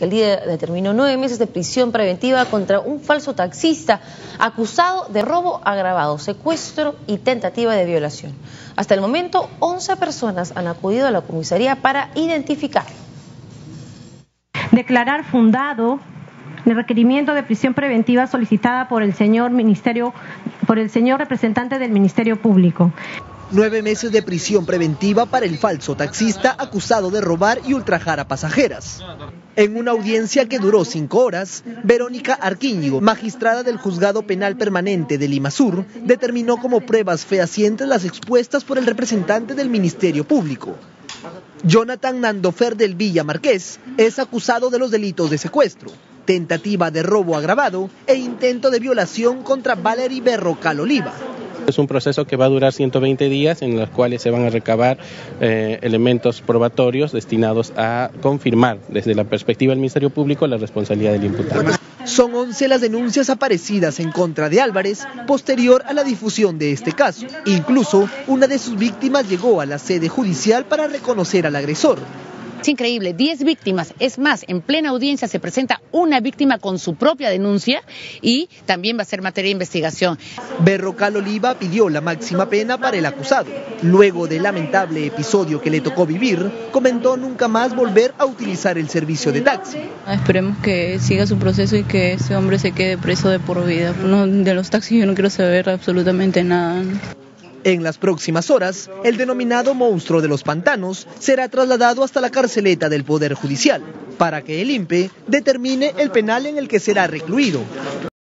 Fiscalía determinó nueve meses de prisión preventiva contra un falso taxista acusado de robo agravado, secuestro y tentativa de violación. Hasta el momento, 11 personas han acudido a la comisaría para identificarlo. Declarar fundado el requerimiento de prisión preventiva solicitada por el señor ministerio, por el señor representante del Ministerio Público. Nueve meses de prisión preventiva para el falso taxista acusado de robar y ultrajar a pasajeras. En una audiencia que duró cinco horas, Verónica Arquiño, magistrada del Juzgado Penal Permanente de Lima Sur, determinó como pruebas fehacientes las expuestas por el representante del Ministerio Público. Jonathan Nandofer del Villa Marqués es acusado de los delitos de secuestro, tentativa de robo agravado e intento de violación contra Valerie Berrocal Oliva. Es un proceso que va a durar 120 días en los cuales se van a recabar eh, elementos probatorios destinados a confirmar desde la perspectiva del Ministerio Público la responsabilidad del imputado. Son 11 las denuncias aparecidas en contra de Álvarez posterior a la difusión de este caso. Incluso una de sus víctimas llegó a la sede judicial para reconocer al agresor. Es increíble, 10 víctimas. Es más, en plena audiencia se presenta una víctima con su propia denuncia y también va a ser materia de investigación. Berrocal Oliva pidió la máxima pena para el acusado. Luego del lamentable episodio que le tocó vivir, comentó nunca más volver a utilizar el servicio de taxi. Esperemos que siga su proceso y que ese hombre se quede preso de por vida. de los taxis yo no quiero saber absolutamente nada. En las próximas horas, el denominado monstruo de los pantanos será trasladado hasta la carceleta del Poder Judicial para que el INPE determine el penal en el que será recluido.